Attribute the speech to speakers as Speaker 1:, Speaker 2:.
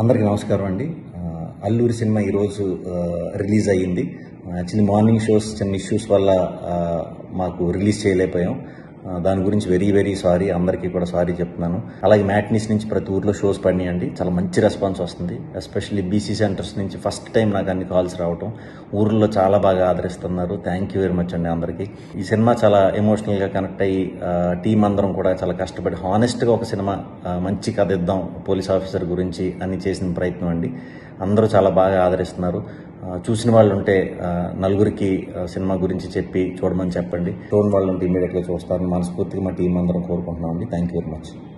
Speaker 1: అందరికీ నమస్కారం అండి. అల్లూరి సినిమా ఈరోజు రిలీజ్ అయ్యింది. యాక్చువల్లీ మార్నింగ్ షోస్ చిన్న ఇష్యూస్ వల్ల మాకు రిలీజ్ చేయలేకపోయాం. దాని గురించి వెరీ వెరీ సారీ. అందరికీ కూడా సారీ చెప్తున్నాను. అలాగే మ్యాట్నీస్ నుంచి ప్రతి ఊర్లో షోస్ పడినాయండి. చాలా మంచి రెస్పాన్స్ వస్తుంది. ఎస్పెషల్లీ బీసీ సెంటర్స్ నుంచి ఫస్ట్ టైం నాకు అన్ని కాల్స్ రావటం. ఊర్లో చాలా బాగా ఆదరిస్తున్నారు. థ్యాంక్ యూ వెరీ మచ్ అండి అందరికీ. ఈ సినిమా చాలా ఎమోషనల్గా కనెక్ట్ అయ్యి టీం అందరం కూడా చాలా కష్టపడి హానెస్ట్గా ఒక సినిమా మంచి కథ ఇద్దాం పోలీస్ ఆఫీసర్ గురించి అని చేసిన ప్రయత్నం అండి. అందరూ చాలా బాగా ఆదరిస్తున్నారు. చూసిన వాళ్ళు ఉంటే నలుగురికి సినిమా గురించి చెప్పి చూడమని చెప్పండి. చూడని వాళ్ళు ఉంటే ఇమీడియట్గా చూస్తారని మనస్ఫూర్తిగా మా టీం అందరం కోరుకుంటున్నామండి. Thank you very much